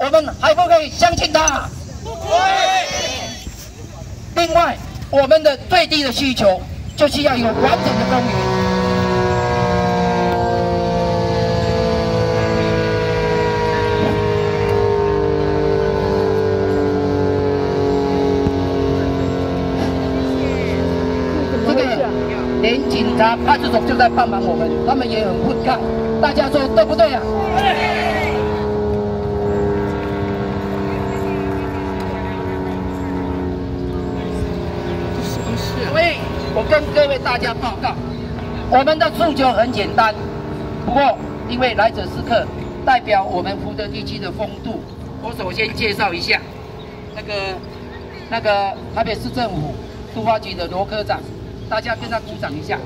我们还不可以相信他？另外，我们的最低的需求就是要有完整的公园。这个连警察、派出所就在帮忙我们，他们也很会看。大家说对不对啊？所以，我跟各位大家报告，我们的诉求很简单。不过，因为来者是客，代表我们福德地区的风度，我首先介绍一下那个那个台北市政府都发局的罗科长，大家跟他鼓掌一下。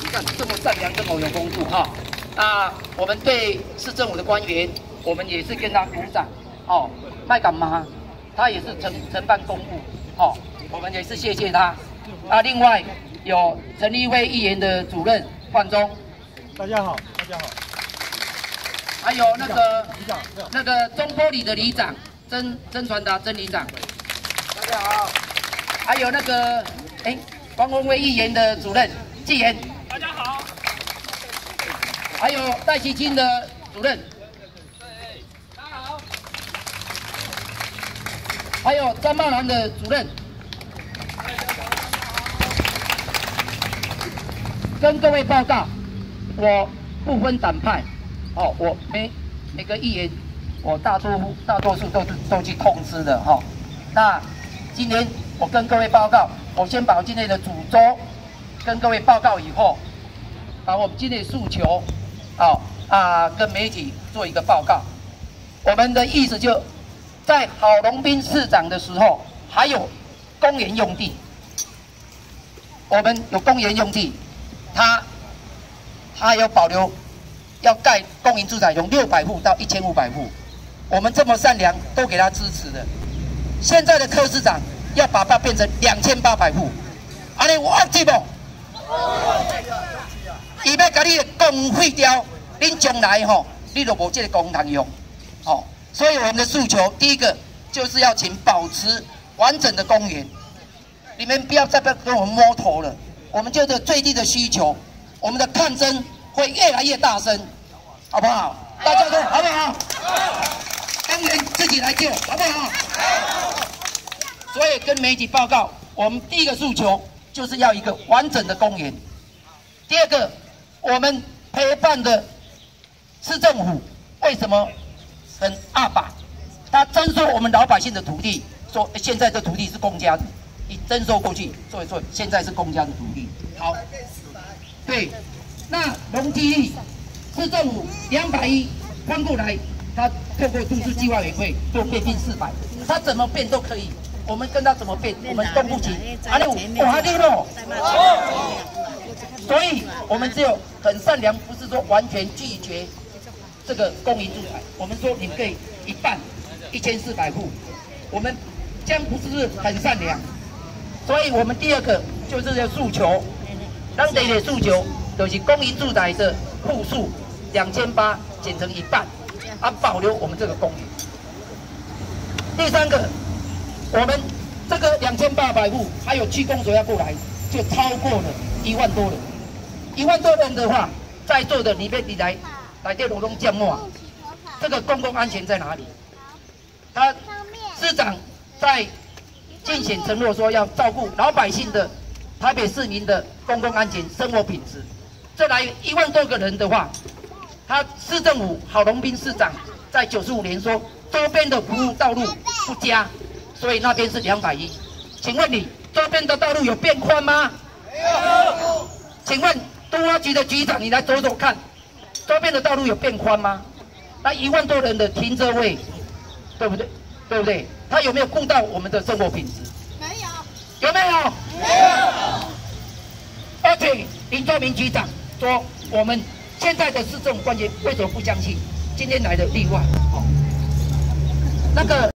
你看这么善良，这么有风度哈。那我们对市政府的官员，我们也是跟他鼓掌。哦，麦干妈，他也是承承办公务。哦，我们也是谢谢他。啊，另外有陈立辉议员的主任范忠，大家好，大家好。还有那个那个中玻里的里长曾曾传达曾里长，大家好。还有那个哎王文威议员的主任纪言，大家好。还有戴其清的主任，大家好。还有张茂兰的主任，跟各位报告，我不分党派，哦，我每每个议员，我大多大多数都是都去通知的哈、那今天我跟各位报告，我先把今天的主轴跟各位报告以后，把我们今天的诉求，哦啊，跟媒体做一个报告。我们的意思就在郝龙斌市长的时候，还有公园用地，我们有公园用地，他他有保留要盖公营住宅，从六百户到一千五百户，我们这么善良，都给他支持的。现在的柯市长要把它变成两千八百户，安尼有忘记不？伊要甲你的公废掉，恁将来吼，你都无这个公通用。哦，所以我们的诉求，第一个就是要请保持完整的公园，你们不要再不要跟我们摸头了。我们就是最低的需求，我们的抗争会越来越大声，好不好？大家说好不好？公园自己来救，好不好好？所以跟媒体报告，我们第一个诉求就是要一个完整的公园。第二个，我们陪伴的市政府为什么很阿爸？他征收我们老百姓的土地，说现在这土地是公家的，你征收过去，所以说现在是公家的土地。好，对，那农基地市政府两百亿翻过来，他透过都市计划委员会就变变四百，他怎么变都可以，我们跟他怎么变，我们动不起。阿六，我还六咯。所以，我们只有很善良，不是说完全拒绝这个公营住宅。我们说你们可以一半，一千四百户，我们这样不是很善良？所以我们第二个就是要诉求，咱第一个诉求就是公营住宅的户数两千八减成一半，啊，保留我们这个公园。第三个，我们这个两千八百户，还有区公所要过来，就超过了一万多人。一万多人的话，在座的里面你来来电罗东降末，这个公共安全在哪里？他市长在竞选承诺说要照顾老百姓的台北市民的公共安全生活品质。这来一万多个人的话，他市政府郝龙斌市长在九十五年说周边的服务道路不佳，所以那边是两百一。请问你周边的道路有变宽吗？没有。请问都发局的局长，你来走走看，周边的道路有变宽吗？那一万多人的停车位，对不对？对不对？他有没有顾到我们的生活品质？没有。有没有？没有。而且林周明局长说，我们现在的市政官员为什么不相信？今天来的例外，哦，那个